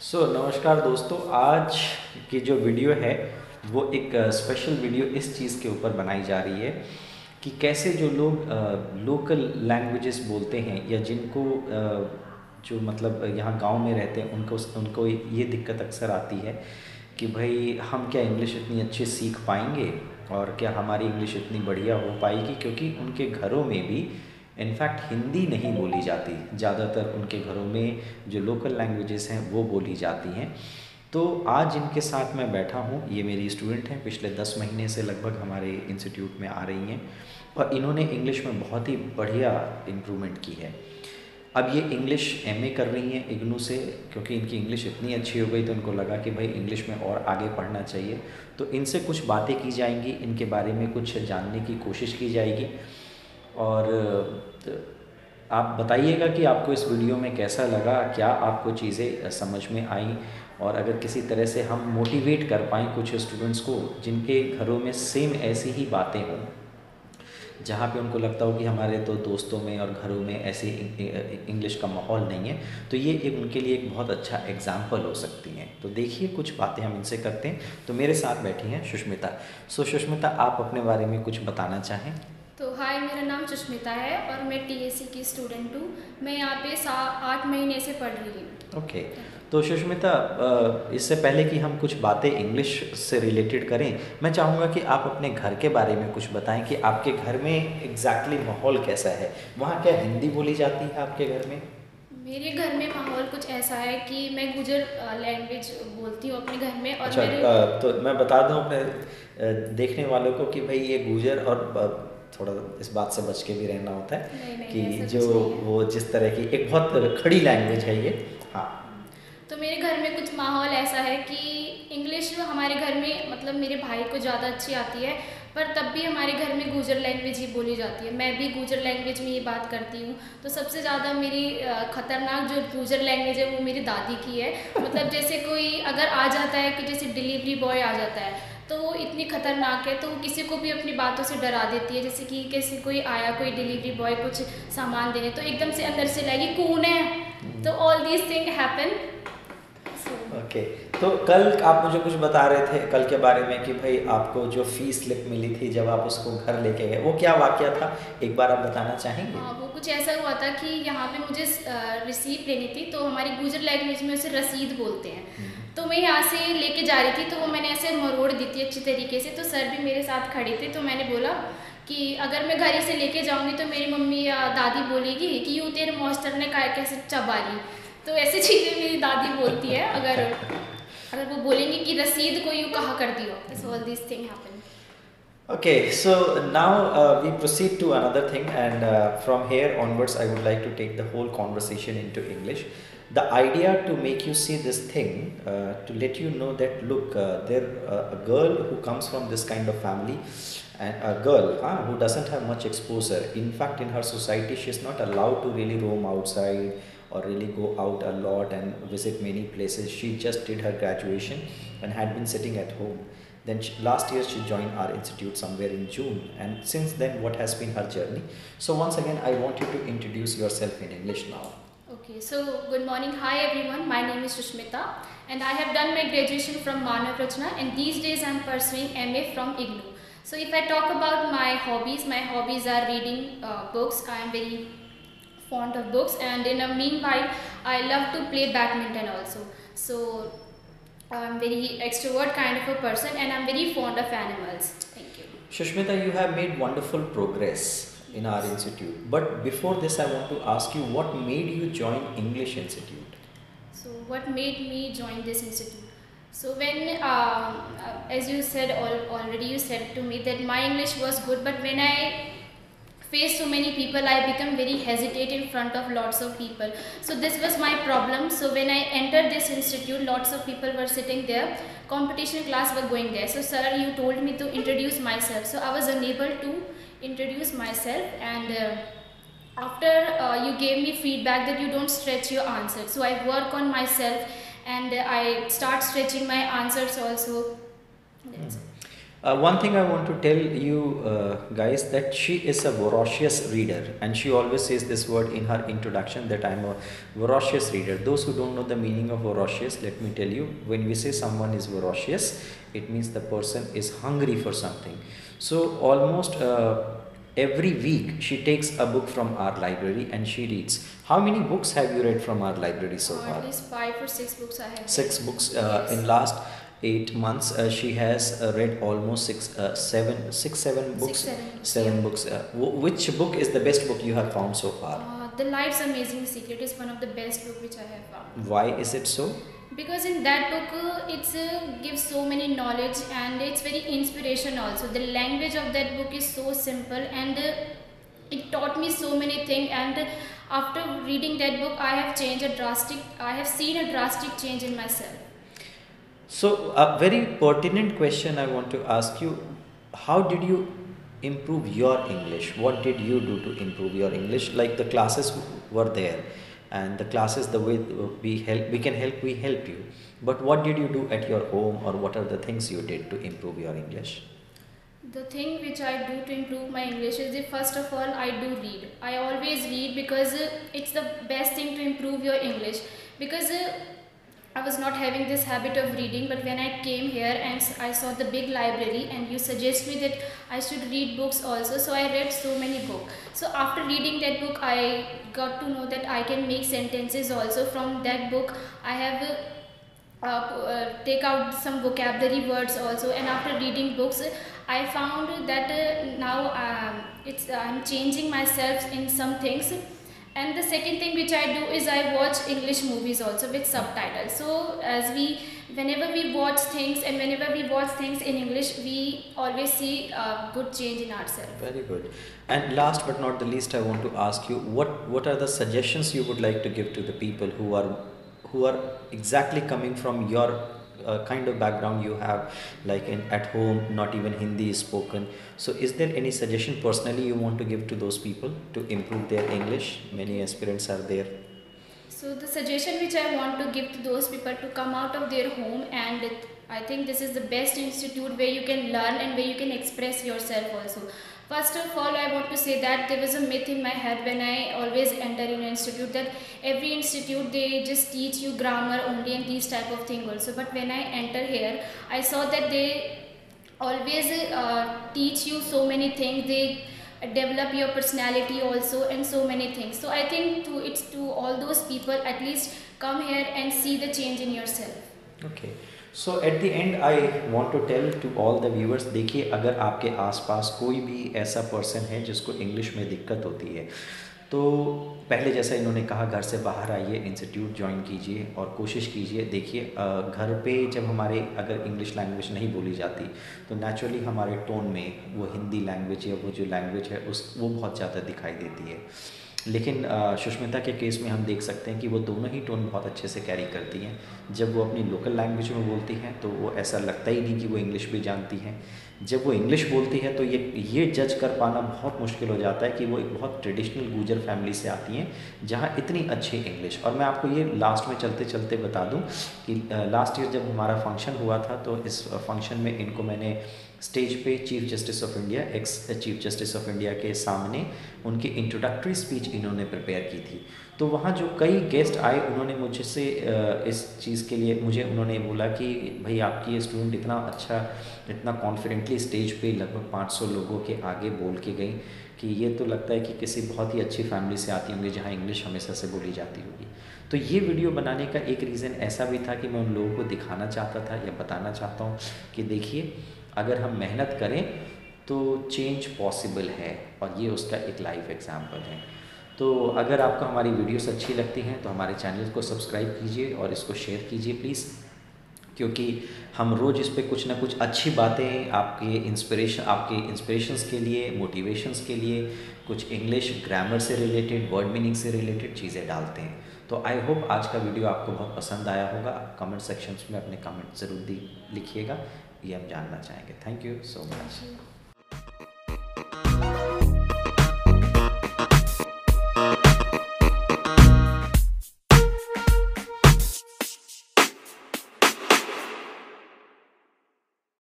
सो so, नमस्कार दोस्तों आज की जो वीडियो है वो एक स्पेशल वीडियो इस चीज़ के ऊपर बनाई जा रही है कि कैसे जो लोग लोकल लैंग्वेजेस बोलते हैं या जिनको जो मतलब यहाँ गाँव में रहते हैं उनको उनको ये दिक्कत अक्सर आती है कि भाई हम क्या इंग्लिश इतनी अच्छी सीख पाएँगे? और क्या हमारी इंग्लिश इतनी बढ़िया हो पाएगी? क्योंकि उनके घरों में भी इनफैक्ट हिंदी नहीं बोली जाती। ज़्यादातर उनके घरों में जो लोकल लैंग्वेजेस हैं, वो बोली जाती हैं। तो आज इनके साथ मैं बैठा हूँ। ये मेरी स्टूडेंट हैं। पिछले दस महीने से लगभग हमारे इंस्टीट्यूट में आ रही हैं। और इन्होंने इंग्लिश में बहुत ही बढ़िया इम्प्रूवमेंट की है। अब ये इंग्लिश एमए कर रही हैं इग्नू से, क्योंकि इनकी इंग्लिश इतनी अच्छी हो गई तो इनको लगा कि भाई इंग्लिश में और आगे पढ़ना चाहिए। तो इनसे कुछ बातें की जाएँगी, इनके बारे में कुछ जानने की कोशिश की जाएगी। और आप बताइएगा कि आपको इस वीडियो में कैसा लगा, क्या आपको चीज़ें समझ में आई? और अगर किसी तरह से हम मोटिवेट कर पाएँ कुछ स्टूडेंट्स को, जिनके घरों में सेम ऐसी ही बातें हों, जहाँ पे उनको लगता हो कि हमारे तो दोस्तों में और घरों में ऐसी इंग्लिश का माहौल नहीं है तो ये एक उनके लिए एक बहुत अच्छा एग्ज़ाम्पल हो सकती हैं। तो देखिए कुछ बातें हम इनसे करते हैं। तो मेरे साथ बैठी हैं सुष्मिता। सो सुष्मिता, आप अपने बारे में कुछ बताना चाहें? तो हाय मेरा नाम सुष्मिता है और मैं टीएससी की स्टूडेंट हूँ। मैं यहाँ पे आठ महीने से पढ़ रही हूँ। ओके तो सुष्मिता इससे पहले कि हम कुछ बातें इंग्लिश से रिलेटेड करें मैं चाहूँगा कि आप अपने घर के बारे में कुछ बताएँ कि आपके घर में एग्जैक्टली exactly माहौल कैसा है। वहाँ क्या हिंदी बोली जाती है आपके घर में? मेरे घर में माहौल कुछ ऐसा है कि मैं गुजर लैंग्वेज बोलती हूँ अपने घर में और अच्छा मेरे... तो मैं बता दूँ अपने देखने वालों को कि भाई ये गुजर और थोड़ा इस बात से बच के भी रहना होता है नहीं, नहीं, कि जो वो जिस तरह की एक बहुत खड़ी लैंग्वेज है ये हाँ। तो मेरे घर में कुछ माहौल ऐसा है कि इंग्लिश हमारे घर में मतलब मेरे भाई को ज़्यादा अच्छी आती है पर तब भी हमारे घर में गुजर लैंग्वेज ही बोली जाती है। मैं भी गुजर लैंग्वेज में ये बात करती हूँ। तो सबसे ज़्यादा मेरी ख़तरनाक जो गुजर लैंग्वेज है वो मेरी दादी की है। मतलब जैसे कोई अगर आ जाता है कि जैसे डिलीवरी बॉय आ जाता है तो वो इतनी ख़तरनाक है तो वो किसी को भी अपनी बातों से डरा देती है, जैसे कि किसी कोई आया, कोई डिलीवरी बॉय कुछ सामान देने तो एकदम से अंदर से लगी, कौन है? तो all these thing happen okay तो कल आप मुझे कुछ बता रहे थे कल के बारे में कि भाई आपको जो फ़ी स्लिप मिली थी जब आप उसको घर लेके गए वो क्या वाक्य था? एक बार आप बताना चाहेंगे? हाँ वो कुछ ऐसा हुआ था कि यहाँ पे मुझे रिसीप लेनी थी तो हमारी गुजर लैंग्वेज में उसे रसीद बोलते हैं। हम्म। तो मैं यहाँ से लेके जा रही थी तो वो मैंने ऐसे मरोड़ दी थी अच्छी तरीके से तो सर भी मेरे साथ खड़े थे तो मैंने बोला कि अगर मैं घर से लेके जाऊँगी तो मेरी मम्मी या दादी बोलेगी कि यूँ तेरे मास्टर ने कहा कैसे चबा ली तो ऐसी चीज़ें मेरी दादी बोलती है अगर अगर वो बोलेंगे कि रसीद को यूँ कहा कर दियो this all this thing happen Okay, so now uh, we proceed to another thing, and uh, from here onwards, I would like to take the whole conversation into English. The idea to make you see this thing, uh, to let you know that look, uh, there uh, a girl who comes from this kind of family, and a girl uh, who doesn't have much exposure. In fact, in her society, she is not allowed to really roam outside or really go out a lot and visit many places. She just did her graduation and had been sitting at home. Then she, last year she joined our institute somewhere in June and since then what has been her journey. So once again I want you to introduce yourself in English now. Okay, so good morning. Hi everyone, my name is Sushmita and I have done my graduation from Manav Rachna and these days I am pursuing MA from IGNOU. So if I talk about my hobbies, my hobbies are reading uh, books. I am very fond of books and in a meanwhile I love to play badminton also. So I'm very extrovert kind of a person and I'm very fond of animals. Thank you. Shushmita, you have made wonderful progress in our institute. But before this, I want to ask you what made you join English Institute? So what made me join this institute? So when, uh, as you said already, you said to me that my English was good, but when I face so many people i become very hesitate in front of lots of people. So this was my problem. So when i entered this institute lots of people were sitting there. Competition class were going there. So sir you told me to introduce myself. So i was unable to introduce myself and uh, after uh, you gave me feedback that you don't stretch your answers. So i work on myself and uh, i start stretching my answers also. Mm. Uh, one thing I want to tell you uh, guys that she is a voracious reader and she always says this word in her introduction that I am a voracious reader. Those who don't know the meaning of voracious, let me tell you, when we say someone is voracious, it means the person is hungry for something. So almost uh, every week she takes a book from our library and she reads. How many books have you read from our library so Uh, far? At least five or six books I have. Six books uh, Yes. in last eight months. Uh, she has uh, read almost six, uh, seven, six, seven books. Six, seven books. Yeah. books. Uh, which book is the best book you have found so far? Uh, the Life's Amazing Secret is one of the best book which I have found. Why is it so? Because in that book, uh, it's uh, gives so many knowledge and it's very inspiration also. The language of that book is so simple and uh, it taught me so many things. And uh, after reading that book, I have changed a drastic. I have seen a drastic change in myself. So, a very pertinent question I want to ask you How did you improve your English? What did you do to improve your English? Like the classes were there, and the classes, the way we help, we can help, we help you. But what did you do at your home, or what are the things you did to improve your English? The thing which I do to improve my English is that first of all I do read. I always read because it's the best thing to improve your English. Because I was not having this habit of reading, but when I came here and I saw the big library, and you suggest me that I should read books also, so I read so many books. So after reading that book, I got to know that I can make sentences also from that book. I have. Uh, uh, uh, take out some vocabulary words also and after reading books i found that uh, now um, it's i'm changing myself in some things and the second thing which i do is i watch english movies also with subtitles so as we whenever we watch things and whenever we watch things in english we always see a good change in ourselves Very good. And last but not the least, I want to ask you what what are the suggestions you would like to give to the people who are who are exactly coming from your uh, kind of background you have, like in at home, not even Hindi is spoken. So, is there any suggestion personally you want to give to those people to improve their English? Many aspirants are there. So the suggestion which I want to give to those people to come out of their home and I think this is the best institute where you can learn and where you can express yourself also. First of all, I want to say that there was a myth in my head when I always enter in an institute that every institute they just teach you grammar only and these type of thing also. But when I enter here, I saw that they always uh, teach you so many things. They develop your personality also and so many things so i think to it's to all those people at least come here and see the change in yourself okay so at the end I want to tell to all the viewers देखिए, अगर आपके आसपास कोई भी ऐसा person है जिसको English में दिक्कत होती है तो पहले जैसा इन्होंने कहा, घर से बाहर आइए इंस्टीट्यूट ज्वाइन कीजिए और कोशिश कीजिए। देखिए घर पे जब हमारे अगर इंग्लिश लैंग्वेज नहीं बोली जाती तो नेचुरली हमारे टोन में वो हिंदी लैंग्वेज या वो जो लैंग्वेज है, उस, वो बहुत ज़्यादा दिखाई देती है। लेकिन सुष्मिता के केस में हम देख सकते हैं कि वो दोनों ही टोन बहुत अच्छे से कैरी करती हैं। जब वो अपनी लोकल लैंग्वेज में बोलती हैं तो वो ऐसा लगता ही नहीं कि वो इंग्लिश भी जानती हैं। जब वो इंग्लिश बोलती है तो ये ये जज कर पाना बहुत मुश्किल हो जाता है कि वो एक बहुत ट्रेडिशनल गुजर फैमिली से आती हैं, जहाँ इतनी अच्छी इंग्लिश और मैं आपको ये लास्ट में चलते चलते बता दूँ कि लास्ट ईयर जब हमारा फ़ंक्शन हुआ था तो इस फ़ंक्शन में इनको मैंने स्टेज पे chief justice of India, ex chief justice of India के सामने उनकी इंट्रोडक्टरी स्पीच इन्होंने प्रिपेयर की थी। तो वहाँ जो कई गेस्ट आए, उन्होंने मुझसे इस चीज़ के लिए मुझे, उन्होंने बोला कि, भाई, आपकी ये स्टूडेंट इतना अच्छा इतना कॉन्फिडेंटली स्टेज पे लगभग 500 लोगों के आगे बोल के गई कि ये तो लगता है कि किसी बहुत ही अच्छी फैमिली से आती होंगी जहाँ इंग्लिश हमेशा से बोली जाती होगी। तो ये वीडियो बनाने का एक रीज़न ऐसा भी था कि मैं उन लोगों को दिखाना चाहता था या बताना चाहता हूँ कि देखिए अगर हम मेहनत करें तो चेंज पॉसिबल है, और ये उसका एक लाइव एग्ज़ाम्पल है। तो अगर आपको हमारी वीडियोस अच्छी लगती हैं तो हमारे चैनल को सब्सक्राइब कीजिए और इसको शेयर कीजिए प्लीज़ क्योंकि हम रोज़ इस पर कुछ ना कुछ अच्छी बातें आपके इंस्पिरेशन आपके इंस्पिरेशंस के लिए मोटिवेशंस के लिए, कुछ इंग्लिश ग्रामर से रिलेटेड वर्ड मीनिंग से रिलेटेड चीज़ें डालते हैं। तो आई होप आज का वीडियो आपको बहुत पसंद आया होगा। कमेंट सेक्शंस में अपने कमेंट ज़रूर दी, लिखिएगा। ये हम जानना चाहेंगे। Thank you so much